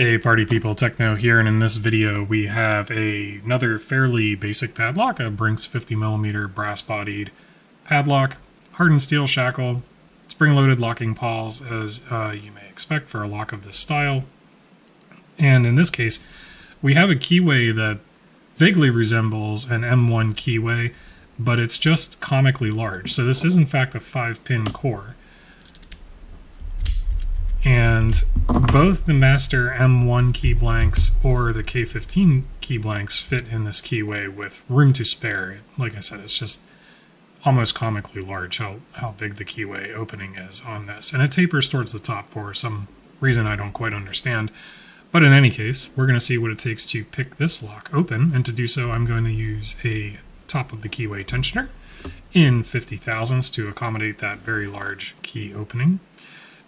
Hey party people, Techno here, and in this video we have a, another fairly basic padlock, a Brinks 50mm brass-bodied padlock, hardened steel shackle, spring-loaded locking pawls as uh, you may expect for a lock of this style. And in this case, we have a keyway that vaguely resembles an M1 keyway, but it's just comically large. So this is in fact a 5-pin core. And both the master M1 key blanks or the K15 key blanks fit in this keyway with room to spare. Like I said, it's just almost comically large how, how big the keyway opening is on this. And it tapers towards the top for some reason I don't quite understand. But in any case, we're going to see what it takes to pick this lock open. And to do so, I'm going to use a top of the keyway tensioner in 50 thousandths to accommodate that very large key opening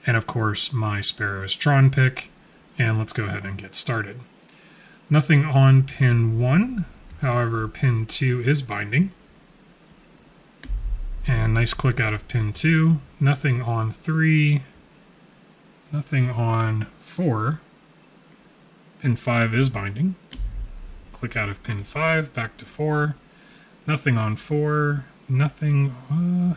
and of course my Sparrow's Tron pick, and let's go ahead and get started. Nothing on pin 1, however pin 2 is binding. And nice click out of pin 2. Nothing on 3. Nothing on 4. Pin 5 is binding. Click out of pin 5, back to 4. Nothing on 4. Nothing... Uh,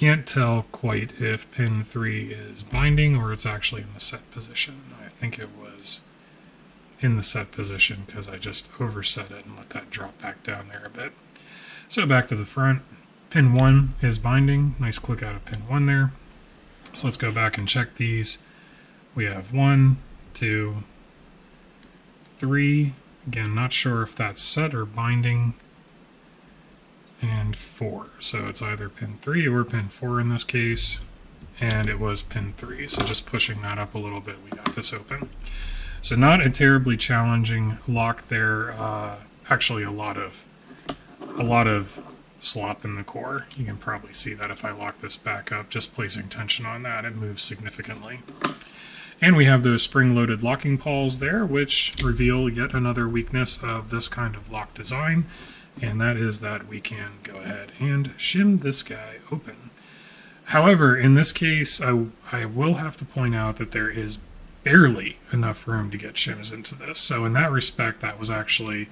can't tell quite if pin 3 is binding or it's actually in the set position. I think it was in the set position because I just overset it and let that drop back down there a bit. So back to the front. Pin 1 is binding. Nice click out of pin 1 there. So let's go back and check these. We have 1, 2, 3. Again, not sure if that's set or binding and 4. So it's either pin 3 or pin 4 in this case, and it was pin 3. So just pushing that up a little bit, we got this open. So not a terribly challenging lock there. Uh, actually, a lot of a lot of slop in the core. You can probably see that if I lock this back up, just placing tension on that, it moves significantly. And we have those spring-loaded locking pawls there, which reveal yet another weakness of this kind of lock design and that is that we can go ahead and shim this guy open. However, in this case, I, I will have to point out that there is barely enough room to get shims into this. So in that respect, that was actually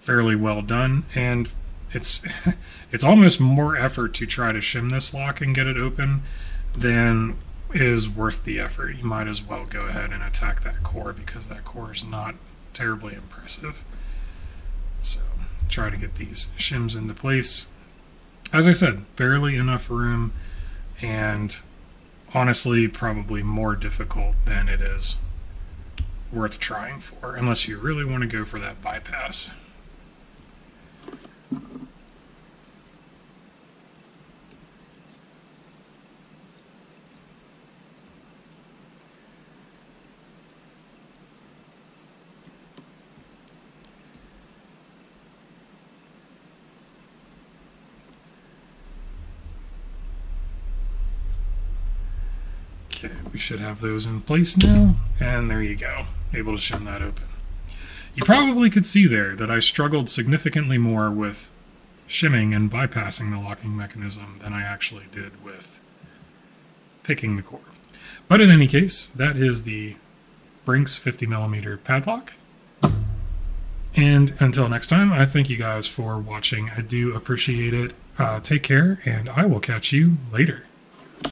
fairly well done, and it's it's almost more effort to try to shim this lock and get it open than is worth the effort. You might as well go ahead and attack that core because that core is not terribly impressive. Try to get these shims into place. As I said, barely enough room and honestly probably more difficult than it is worth trying for unless you really want to go for that bypass. Okay, we should have those in place now, and there you go, able to shim that open. You probably could see there that I struggled significantly more with shimming and bypassing the locking mechanism than I actually did with picking the core. But in any case, that is the Brinks 50mm padlock. And until next time, I thank you guys for watching. I do appreciate it. Uh, take care, and I will catch you later.